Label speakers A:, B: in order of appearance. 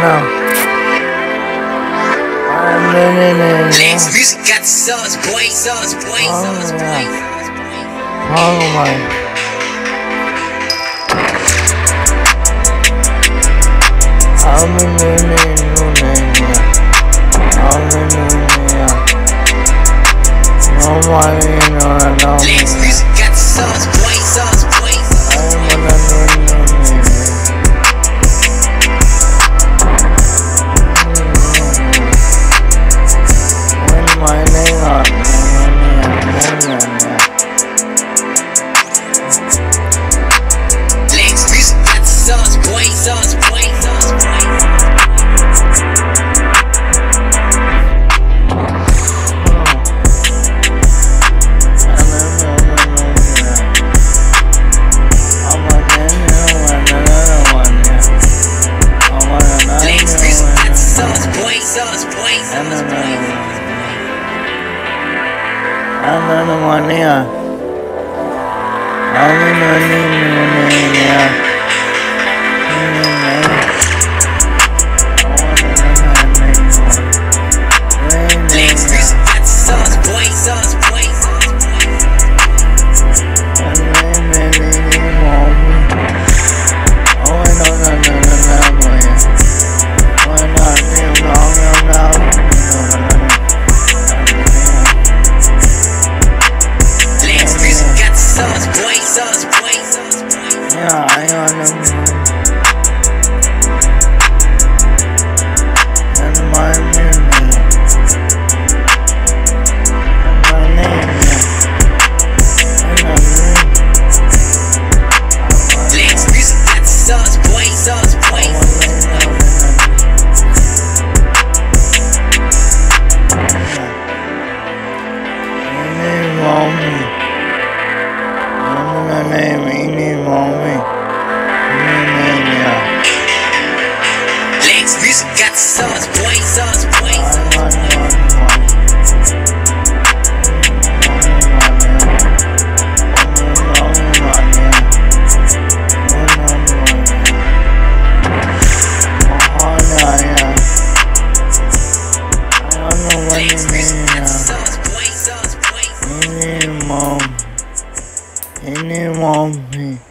A: know. I'm in
B: Legs music got sauce, boy, sauce, boy, sauce, boy.
A: Oh my. I'm in. I'm living in Nobody know know me.
B: Legs music got the sauce, boy,
A: Ananamania. Ananamania. Yeah,
B: I don't know. white sauce, white sauce.
A: mom. Any mom.